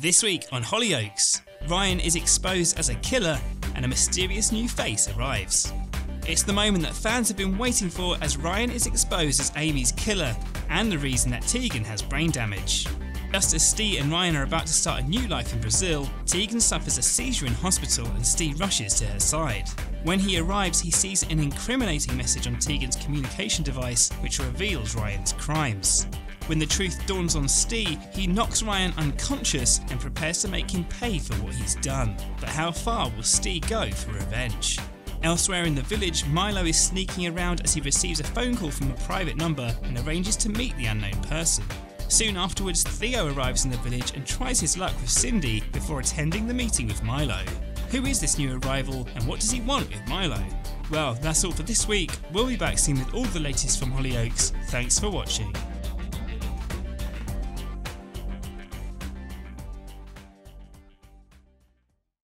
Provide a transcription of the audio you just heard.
This week on Hollyoaks, Ryan is exposed as a killer and a mysterious new face arrives. It's the moment that fans have been waiting for as Ryan is exposed as Amy's killer and the reason that Tegan has brain damage. Just as Ste and Ryan are about to start a new life in Brazil, Tegan suffers a seizure in hospital and Ste rushes to her side. When he arrives, he sees an incriminating message on Tegan's communication device which reveals Ryan's crimes. When the truth dawns on Ste, he knocks Ryan unconscious and prepares to make him pay for what he's done. But how far will Ste go for revenge? Elsewhere in the village, Milo is sneaking around as he receives a phone call from a private number and arranges to meet the unknown person. Soon afterwards, Theo arrives in the village and tries his luck with Cindy before attending the meeting with Milo. Who is this new arrival and what does he want with Milo? Well, that's all for this week. We'll be back soon with all the latest from Hollyoaks. Thanks for watching.